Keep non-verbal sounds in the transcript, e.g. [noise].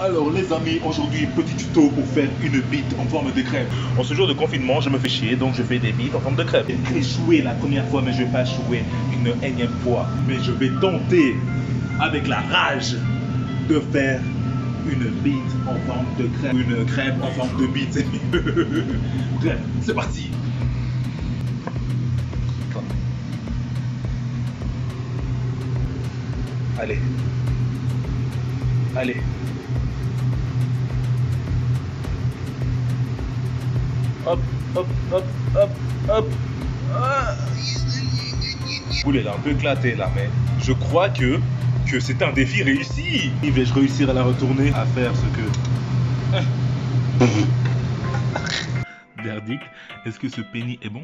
Alors les amis, aujourd'hui petit tuto pour faire une bite en forme de crêpe. En ce jour de confinement, je me fais chier, donc je fais des bites en forme de crêpe. J'ai échoué la première fois, mais je vais pas échouer une énième fois. Mais je vais tenter avec la rage de faire une bite en forme de crêpe. Une crêpe en forme de bite, c'est mieux. [laughs] Bref, c'est parti. Allez. Allez. Hop, hop, hop, hop, hop. Ah. Oula, elle a un peu éclaté là, mais je crois que, que c'est un défi réussi. Vais-je réussir à la retourner, à faire ce que... [laughs] Verdict, est-ce que ce penny est bon?